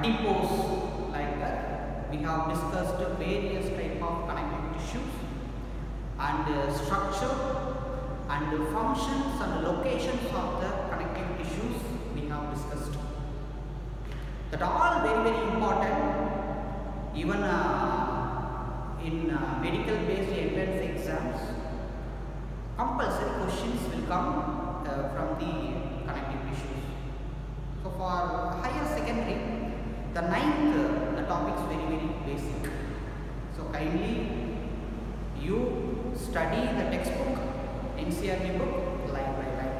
adipose like that. We have discussed various type of connective tissues and uh, structure and functions and locations of the connective tissues we have discussed. That all very very important even uh, in uh, medical based entrance exams compulsory questions will come uh, from the connective tissues. So for higher secondary the ninth, the topic is very very basic. So kindly you study the textbook, NCERT book, line by line.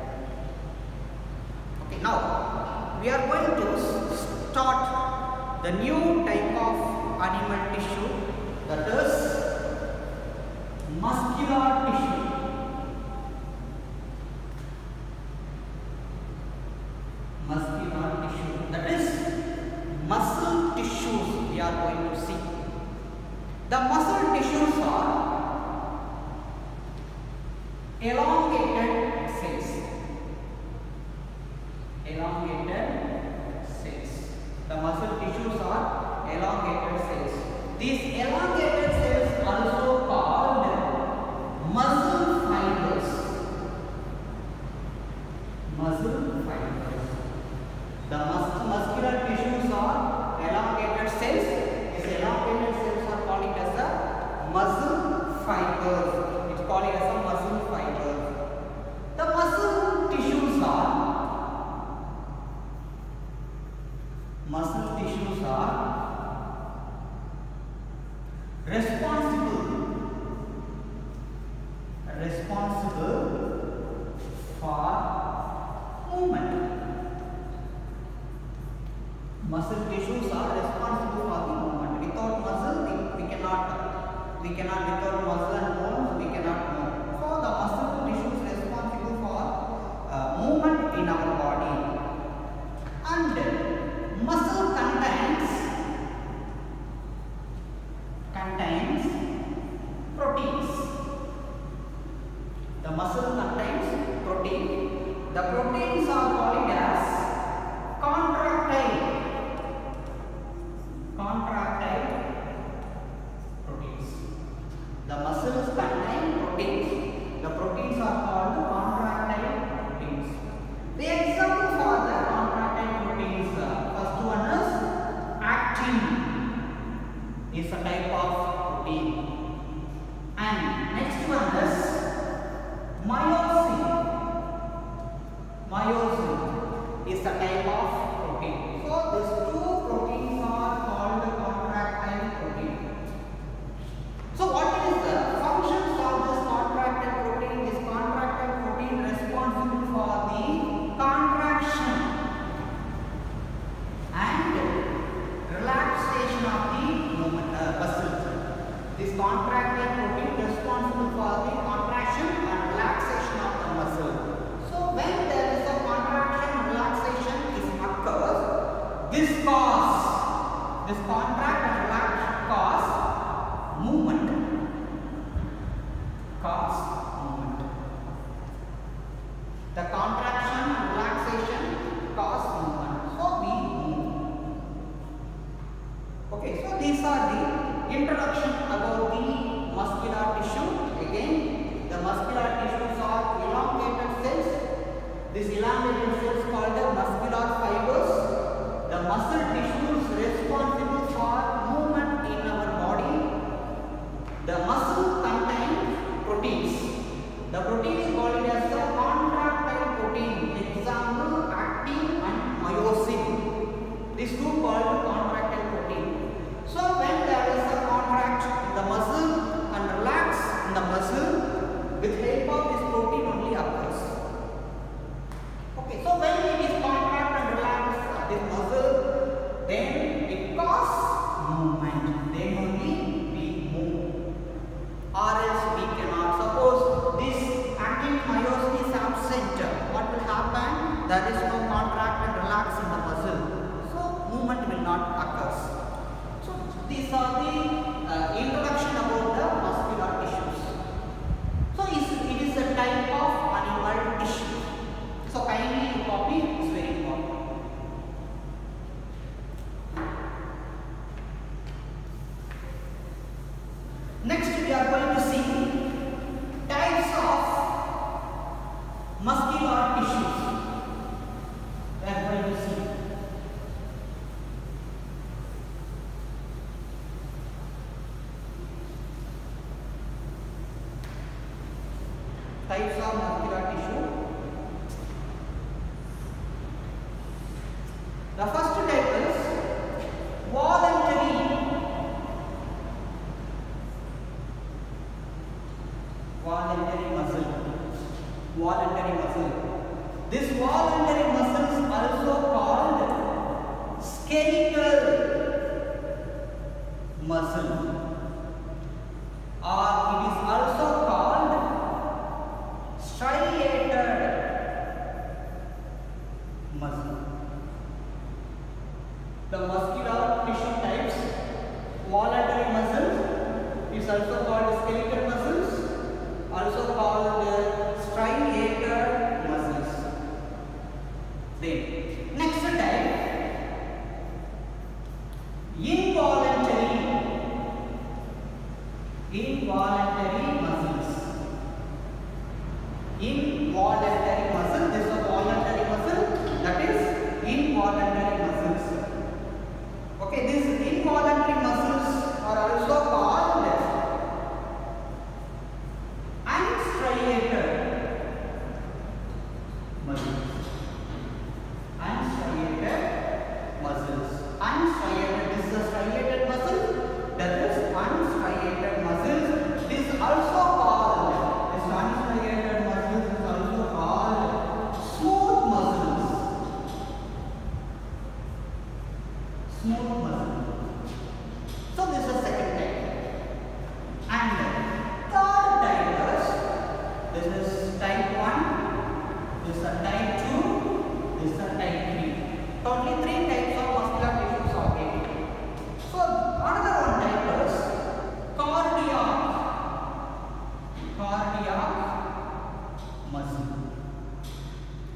Okay, now we are going to start the new type of animal tissue that is muscular tissue. It's calling us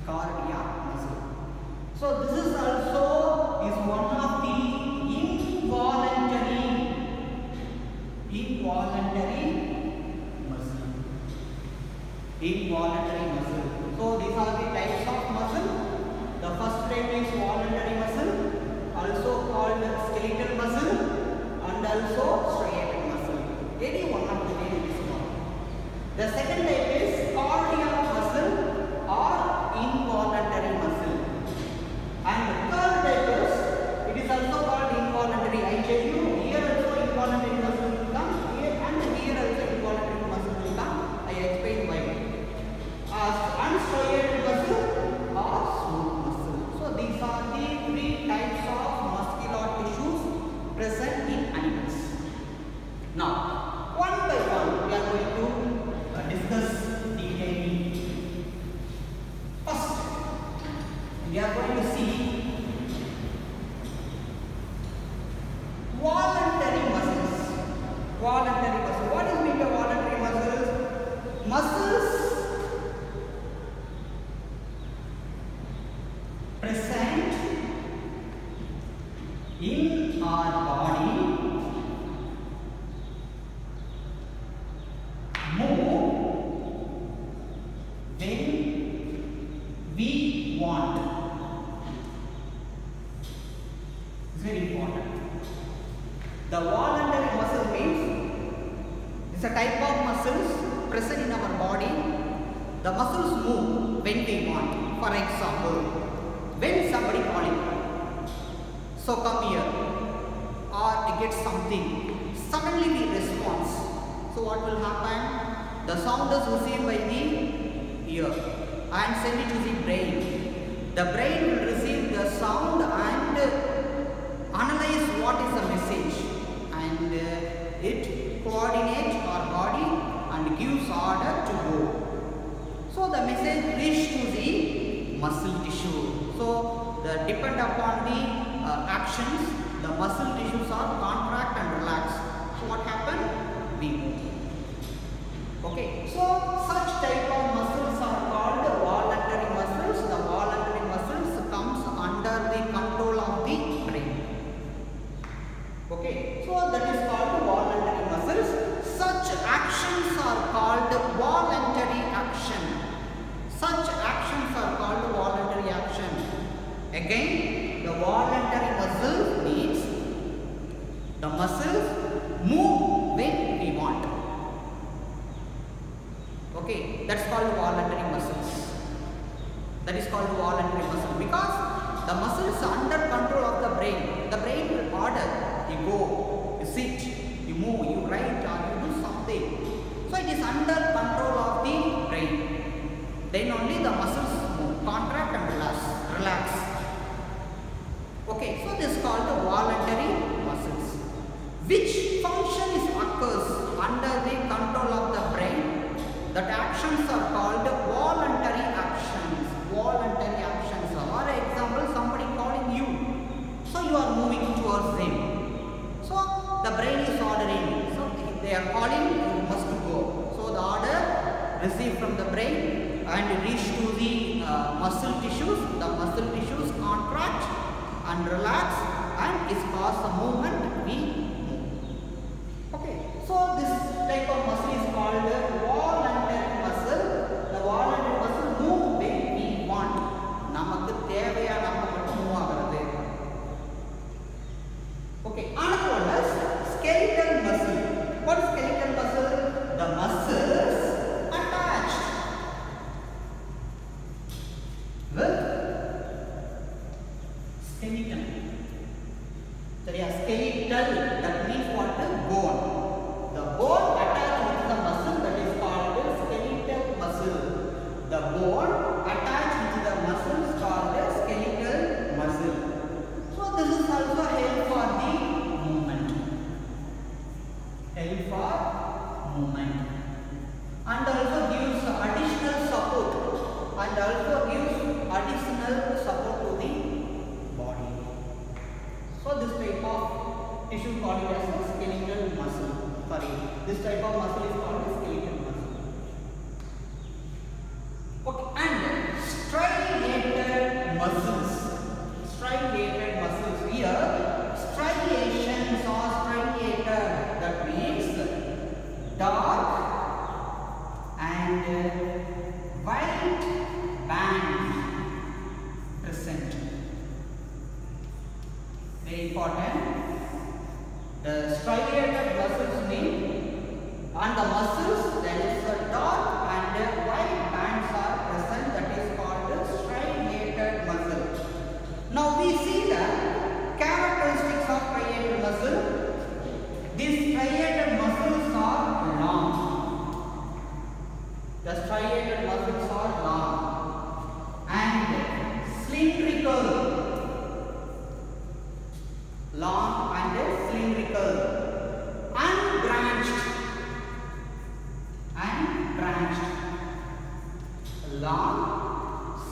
muscle. So this is also is one of the involuntary involuntary muscle. Involuntary muscle. So these are the types of muscle. The first type is voluntary muscle, also called skeletal muscle, and also striated muscle. Any one of the name is one. The second type is The voluntary muscle means it's a type of muscles present in our body. The muscles move when they want. For example, when somebody calling, so come here, or get something, suddenly we respond. So what will happen? The sound is received by the ear and send it to the brain. The brain will receive the sound and analyze what is the it coordinates our body and gives order to go. So the message reach to the muscle tissue. So the depend upon the uh, actions, the muscle tissues are contract and relax. So what happen? We move. Okay. So Okay, that's called voluntary muscles. That is called voluntary muscle because the muscle is under control of the brain. The brain will order you go, you sit, you move, you write or you do something. So it is under control of the brain. Then only the muscles move, contract and relax. relax. Okay, so this is called That actions are called voluntary actions. Voluntary actions. For example, somebody calling you. So you are moving towards him. So the brain is ordering. So they are calling, you must go. So the order received from the brain and reach to the uh, muscle tissues. The muscle tissues contract and relax and is cause the movement we. Okay, so this type of muscle is called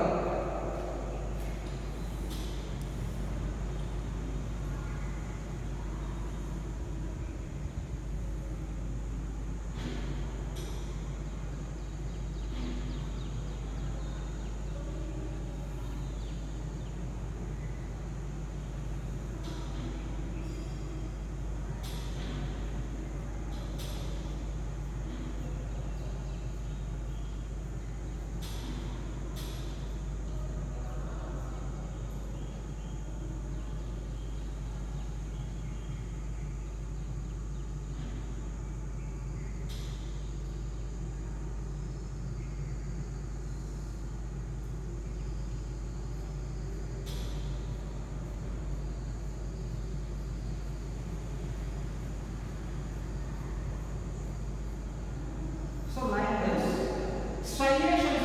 So like this, striations are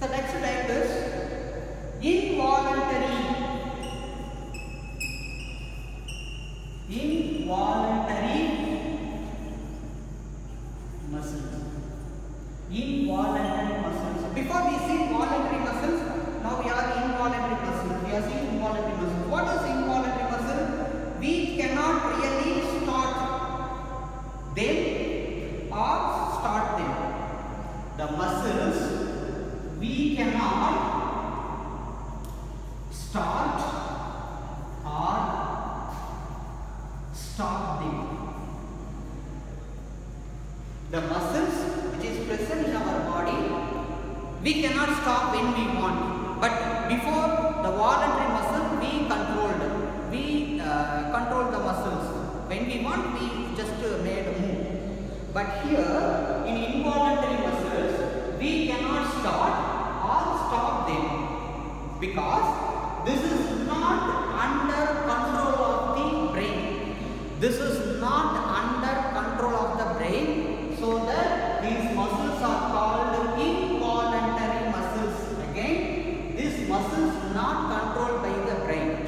So let's write this. This is not under control of the brain. This is not under control of the brain. So that these muscles are called involuntary muscles. Again, these muscles not controlled by the brain.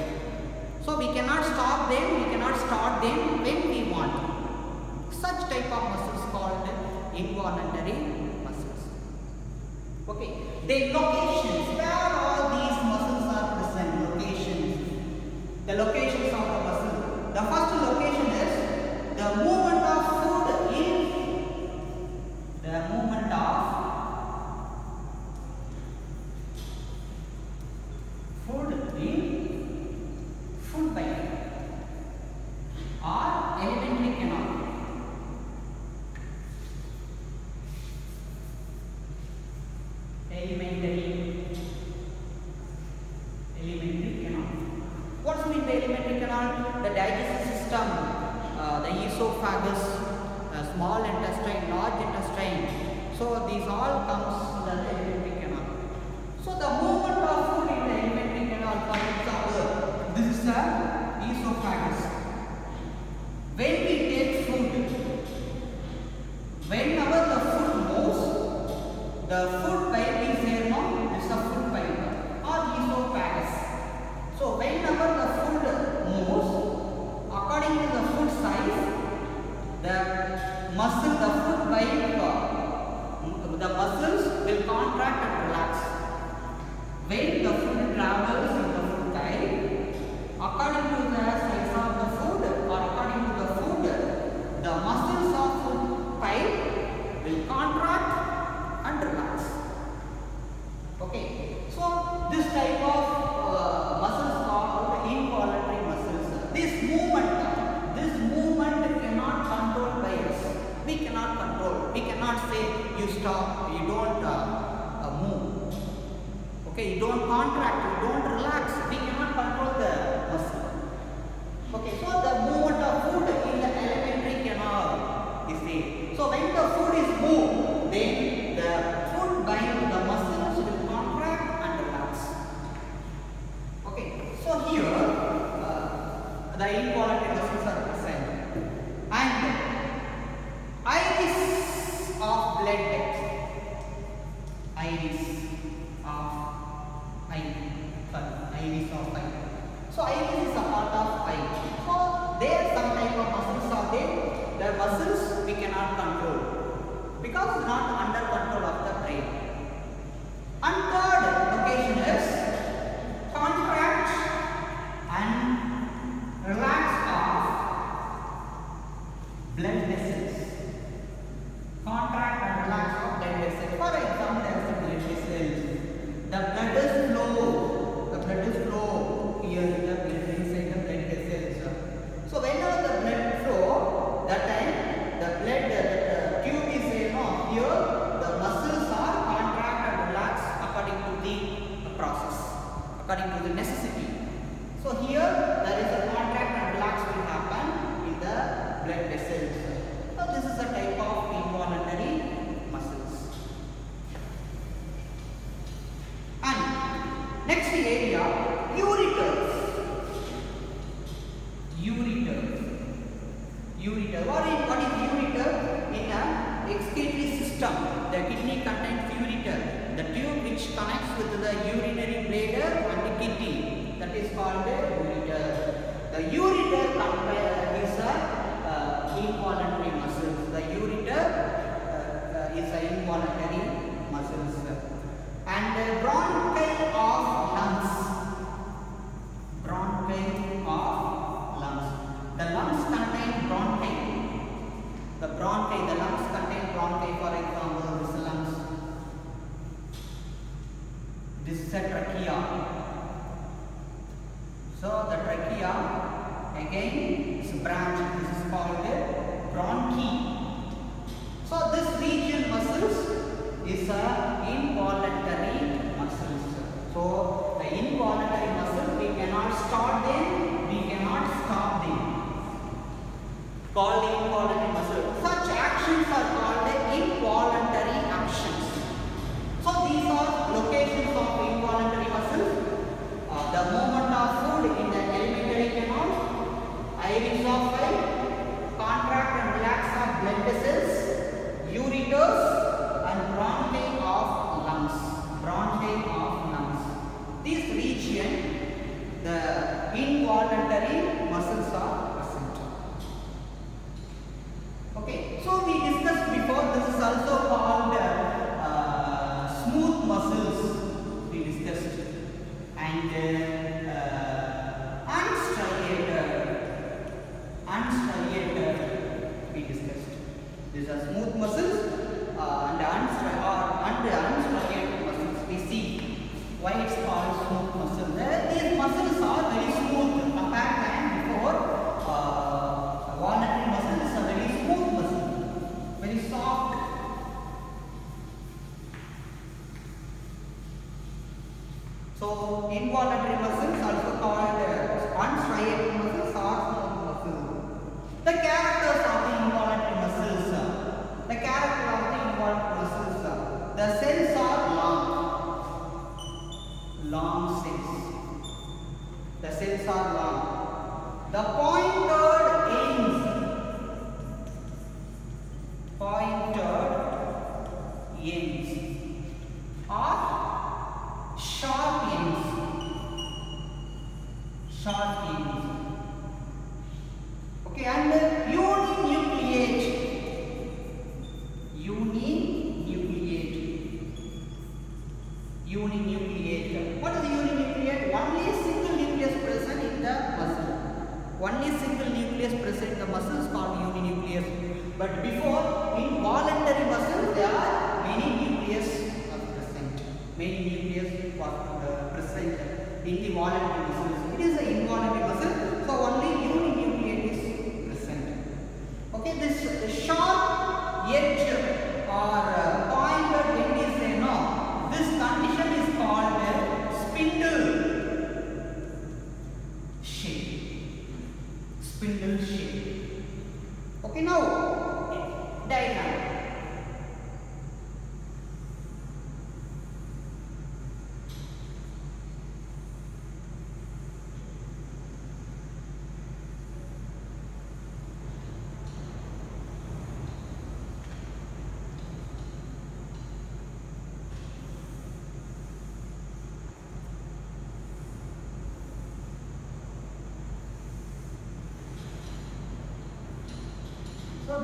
So we cannot stop them, we cannot start them when we want. Such type of muscles called involuntary muscles. Okay. They look. This is a trachea. So the trachea again is branch. This is called bronchi. So this region muscles is a involuntary muscles. So the involuntary muscle we cannot start them, we cannot stop them. Called the involuntary muscle. Such actions are called the involuntary So involuntary muscles also called unstriated muscles or smooth muscles. The characters of the involuntary muscles, the character of the involuntary muscles, the cells are long, long cells. The cells are long. The point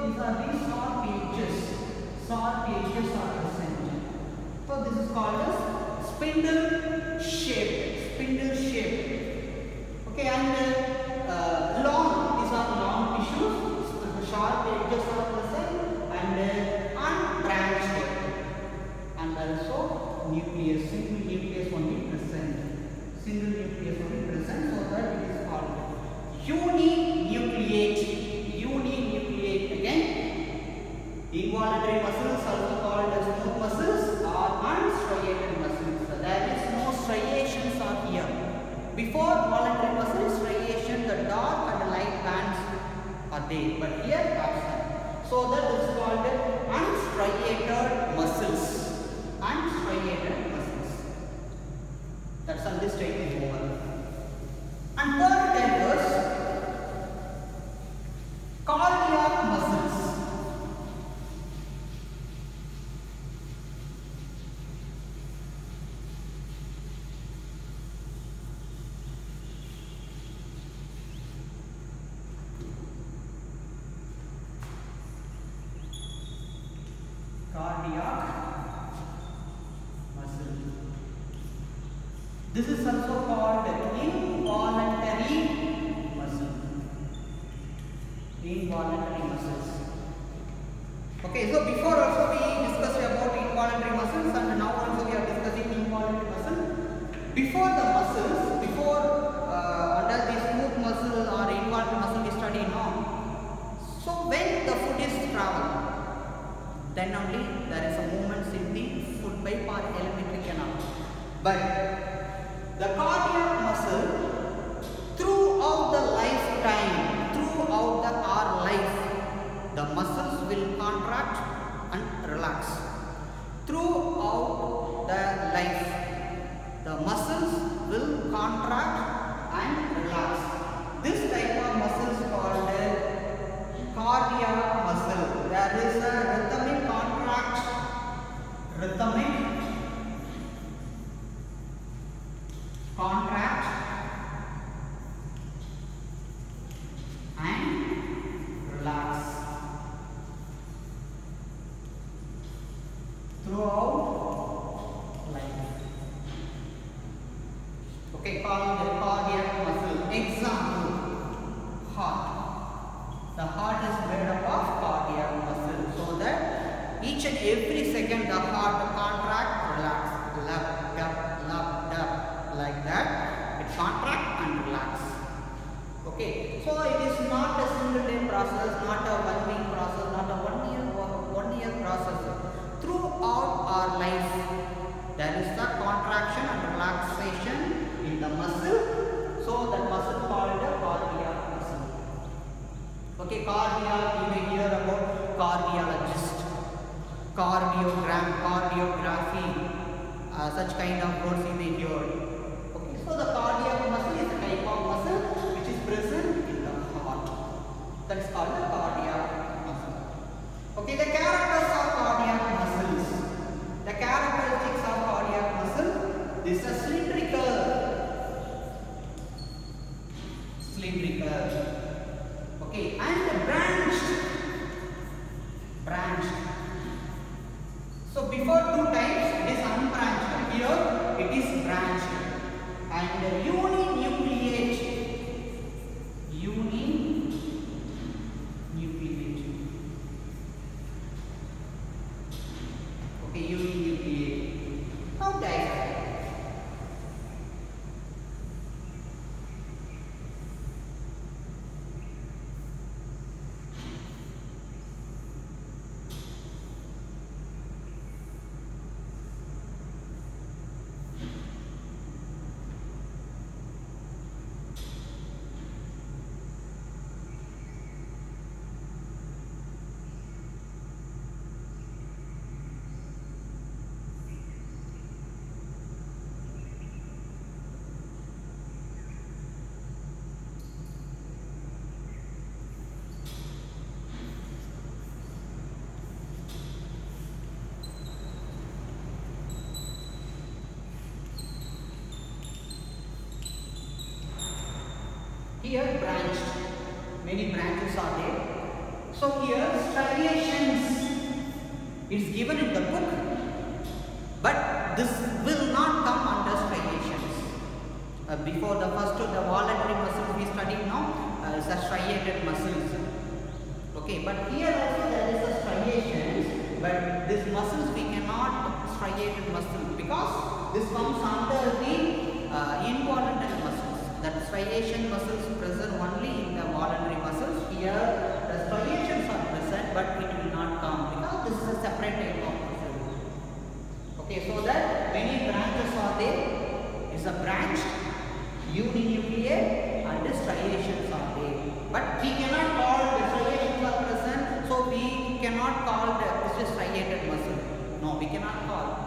these are the SOR pages. SOR pages are present. So this is called as spindle cardiac muscle. This is throughout life. Okay, cardiac, you may hear about cardiologist, cardiogram, cardiography, uh, such kind of words you may hear. Okay, so the cardiac muscle is a type of muscle which is present in the heart. That is called the cardiac. you Here branched. Many branches are there. So here striations. It's given a branch, uninucleate and its striations are there. But we cannot call the striations are present, so we cannot call the, this is striated muscle. No, we cannot call.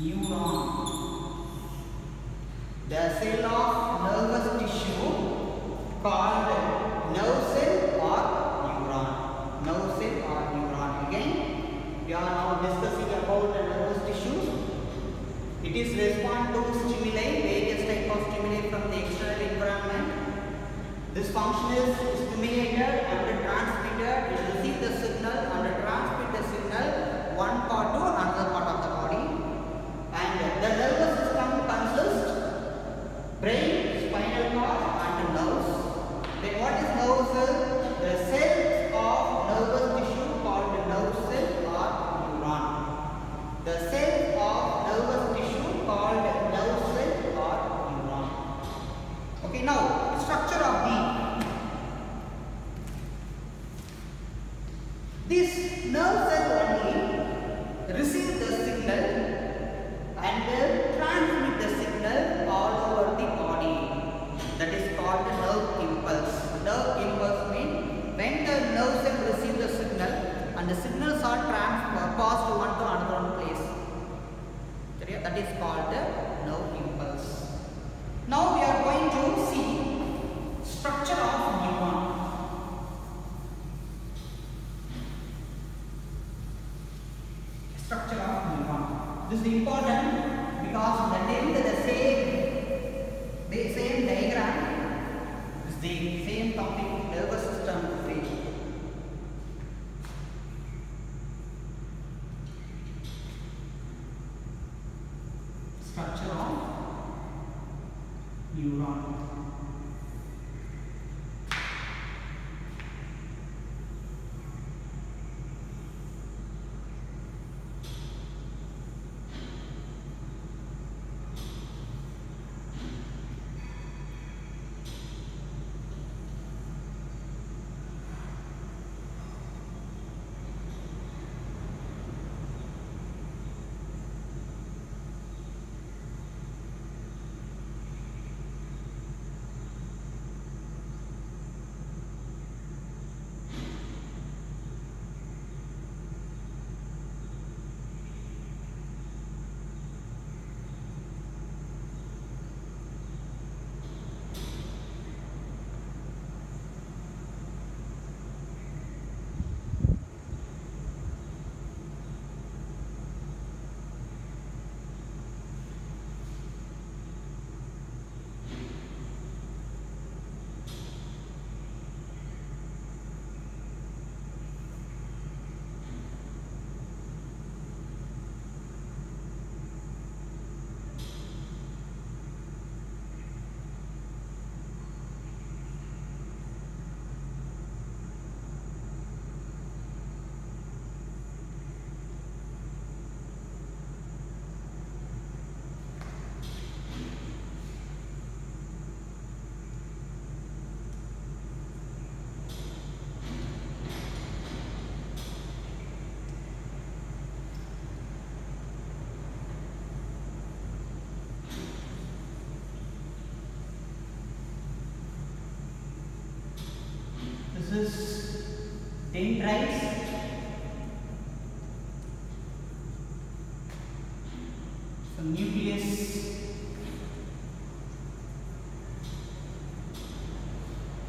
Neuron. The cell of nervous tissue called nerve cell or neuron. Nerve cell or neuron. Again, we are now discussing about the nervous tissue. It is respond to stimuli, various type of stimuli from the external environment. This function is stimulated and transmitter. It receives the signal and transmit the signal one part to another part of the This is important because the name is the same, the same diagram is the same topic, nervous system dendrites. So nucleus.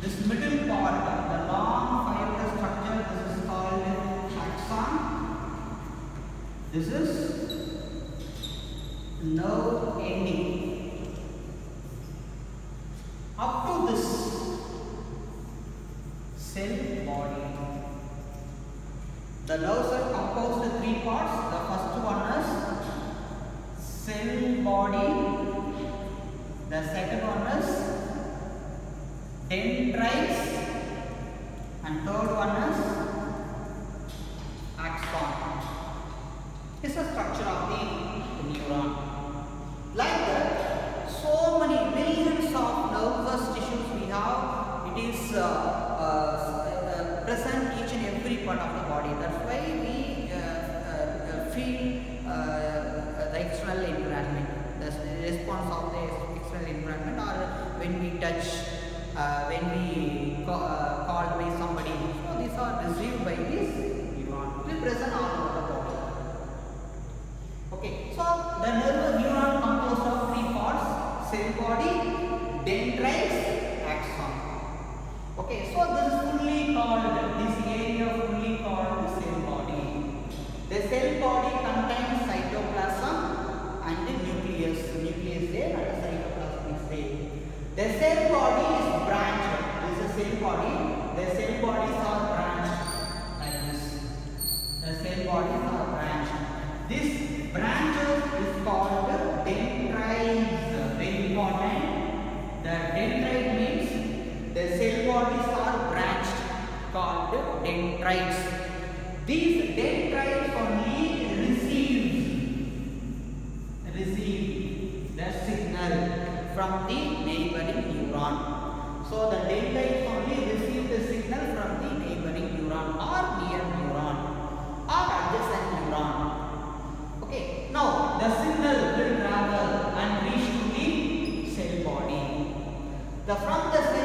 This middle part, the long fibrous structure, this is called axon. This is the structure of the neuron. Like that, so many millions of nervous tissues we have. It is uh, uh, uh, present each and every part of the body. That's why we uh, uh, uh, feel the external environment, the response of the external environment, or when we touch, when we call by somebody. So these are received by this neuron. Present all The from the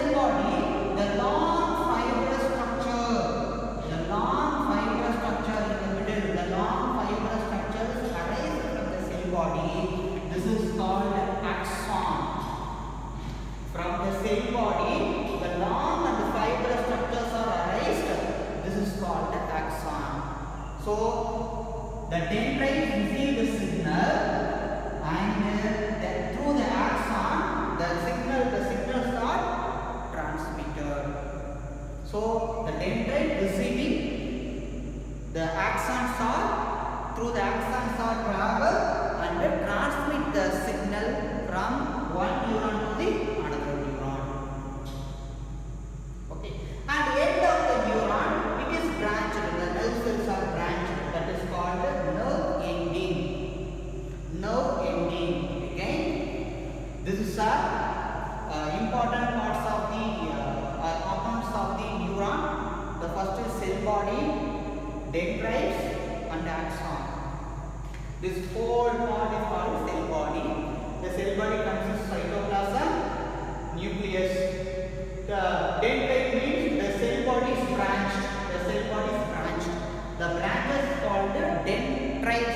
dendrites.